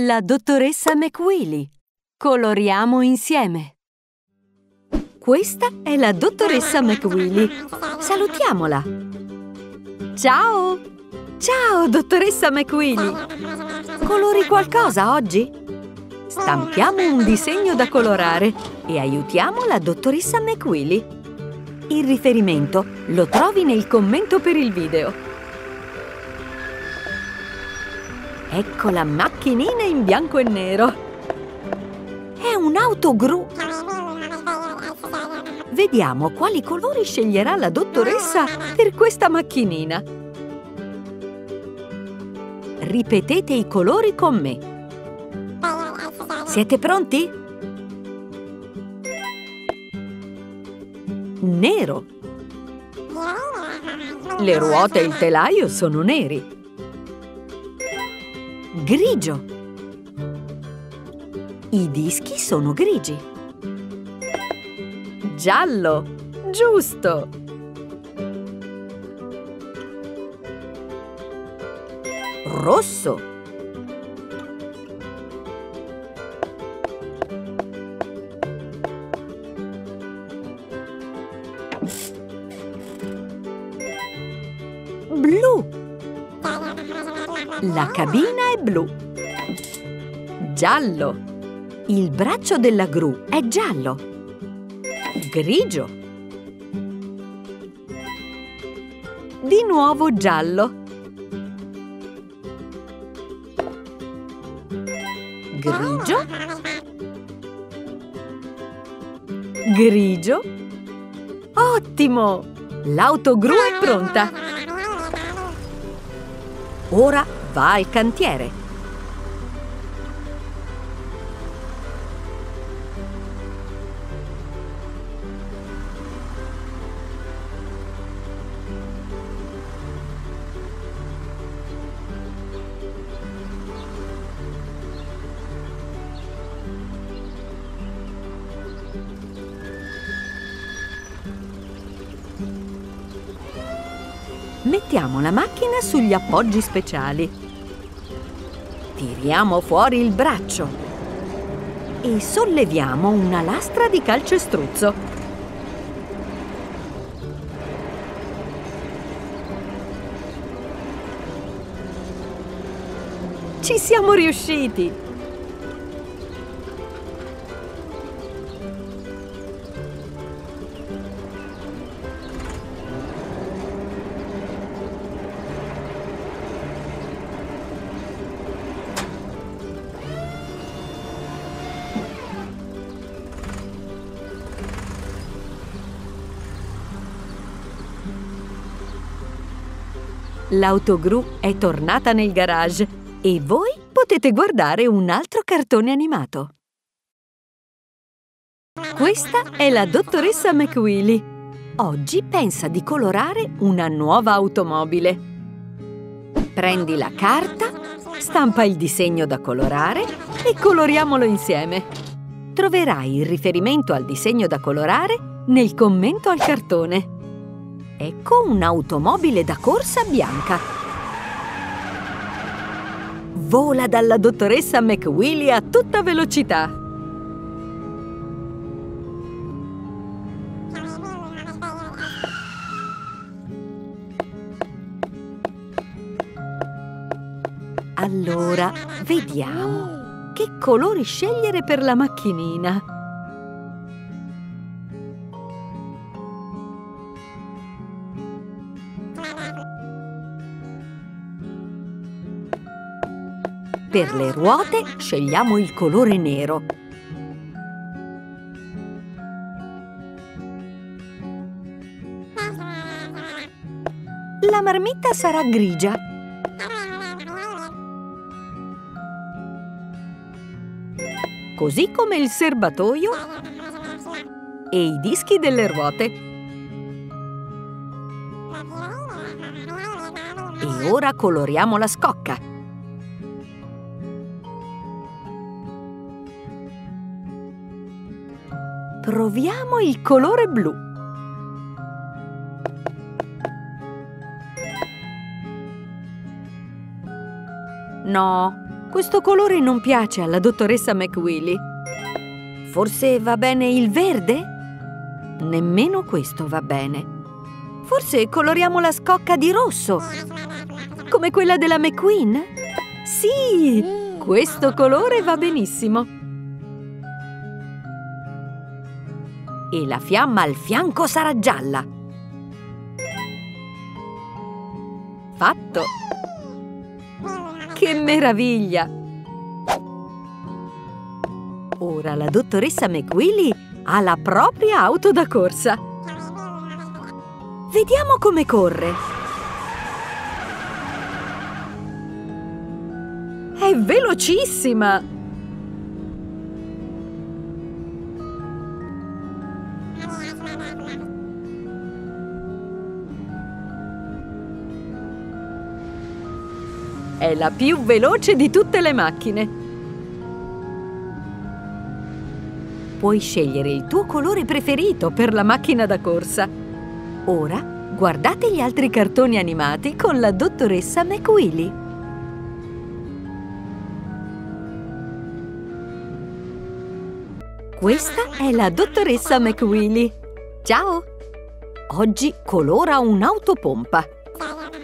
La dottoressa McWilly. Coloriamo insieme. Questa è la dottoressa McWilly. Salutiamola. Ciao! Ciao, dottoressa McWilly. Colori qualcosa oggi? Stampiamo un disegno da colorare e aiutiamo la dottoressa McWilly. Il riferimento lo trovi nel commento per il video. Ecco la macchinina in bianco e nero. È un'autogru. Vediamo quali colori sceglierà la dottoressa per questa macchinina. Ripetete i colori con me. Siete pronti? Nero. Le ruote e il telaio sono neri. Grigio. I dischi sono grigi. Giallo. Giusto. Rosso. La cabina è blu. Giallo. Il braccio della gru è giallo. Grigio. Di nuovo giallo. Grigio. Grigio. Ottimo! L'autogru è pronta. Ora va al cantiere. Mettiamo la macchina sugli appoggi speciali. Tiriamo fuori il braccio e solleviamo una lastra di calcestruzzo. Ci siamo riusciti! L'autogru è tornata nel garage e voi potete guardare un altro cartone animato. Questa è la dottoressa McWilly. Oggi pensa di colorare una nuova automobile. Prendi la carta, stampa il disegno da colorare e coloriamolo insieme. Troverai il riferimento al disegno da colorare nel commento al cartone. Ecco un'automobile da corsa bianca. Vola dalla dottoressa McWilly a tutta velocità. Allora, vediamo. Che colori scegliere per la macchinina? Per le ruote scegliamo il colore nero. La marmitta sarà grigia. Così come il serbatoio e i dischi delle ruote. Ora coloriamo la scocca. Proviamo il colore blu. No, questo colore non piace alla dottoressa McWilly. Forse va bene il verde? Nemmeno questo va bene. Forse coloriamo la scocca di rosso, come quella della McQueen? Sì, questo colore va benissimo. E la fiamma al fianco sarà gialla. Fatto! Che meraviglia! Ora la dottoressa McWilly ha la propria auto da corsa. Vediamo come corre. È velocissima! È la più veloce di tutte le macchine. Puoi scegliere il tuo colore preferito per la macchina da corsa. Ora guardate gli altri cartoni animati con la dottoressa McWilly. Questa è la dottoressa McWilly. Ciao! Oggi colora un'autopompa.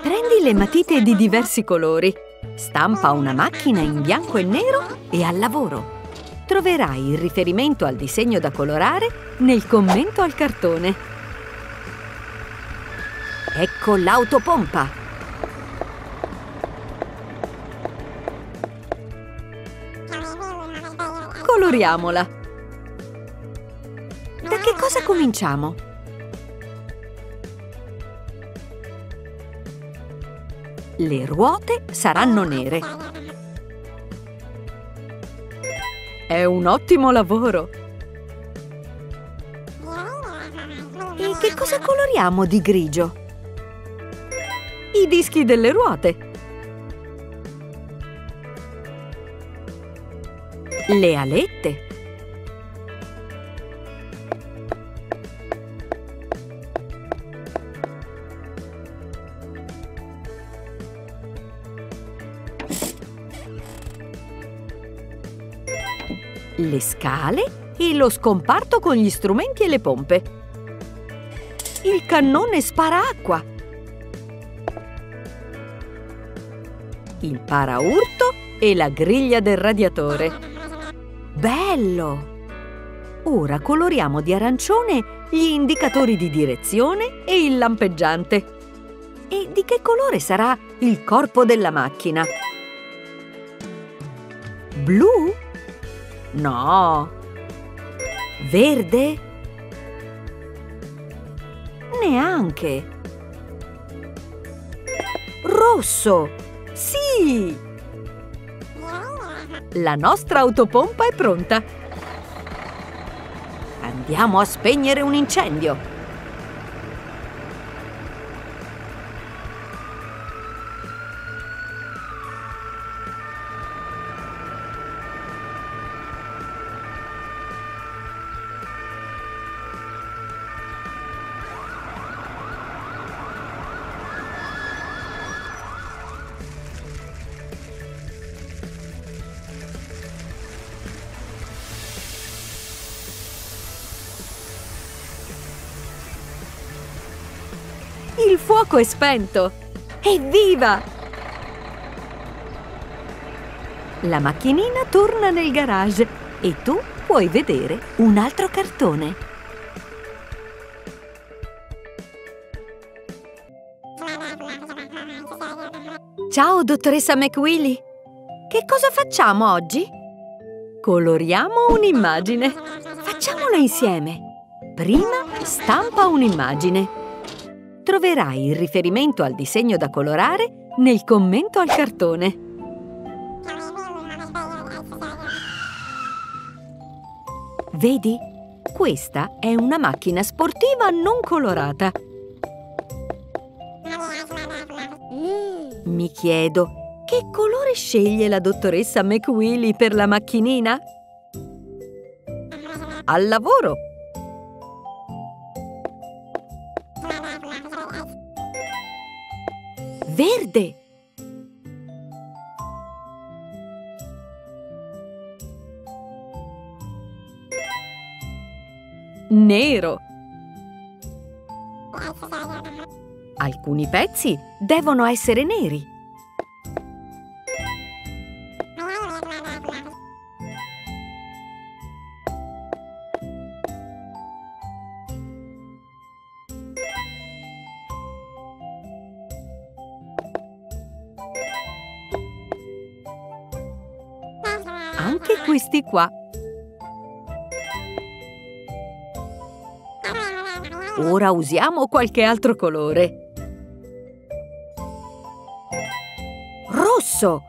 Prendi le matite di diversi colori, stampa una macchina in bianco e nero e al lavoro. Troverai il riferimento al disegno da colorare nel commento al cartone. Ecco l'autopompa! Coloriamola! Da che cosa cominciamo? Le ruote saranno nere. È un ottimo lavoro! E che cosa coloriamo di grigio? I dischi delle ruote. Le alette. Le scale e lo scomparto con gli strumenti e le pompe. Il cannone spara acqua. Il paraurto e la griglia del radiatore. Bello! Ora coloriamo di arancione gli indicatori di direzione e il lampeggiante. E di che colore sarà il corpo della macchina? Blu? No. Verde? Neanche. Rosso? Sì! La nostra autopompa è pronta. Andiamo a spegnere un incendio. Il fuoco è spento! Evviva! La macchinina torna nel garage e tu puoi vedere un altro cartone. Ciao, dottoressa McWilly! Che cosa facciamo oggi? Coloriamo un'immagine. Facciamola insieme. Prima stampa un'immagine troverai il riferimento al disegno da colorare nel commento al cartone. Vedi? Questa è una macchina sportiva non colorata. Mi chiedo, che colore sceglie la dottoressa McWilly per la macchinina? Al lavoro! verde! Nero! Alcuni pezzi devono essere neri. Qua. Ora usiamo qualche altro colore. Rosso!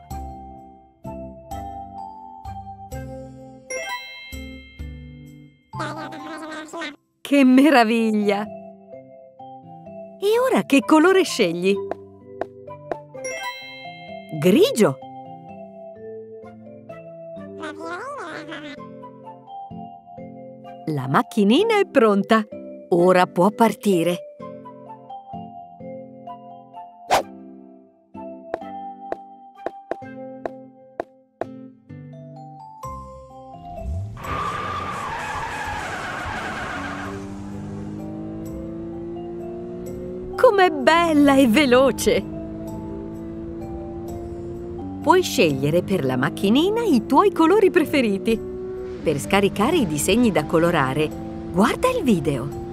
Che meraviglia! E ora che colore scegli? Grigio! La macchinina è pronta! Ora può partire! Com'è bella e veloce! Puoi scegliere per la macchinina i tuoi colori preferiti. Per scaricare i disegni da colorare, guarda il video.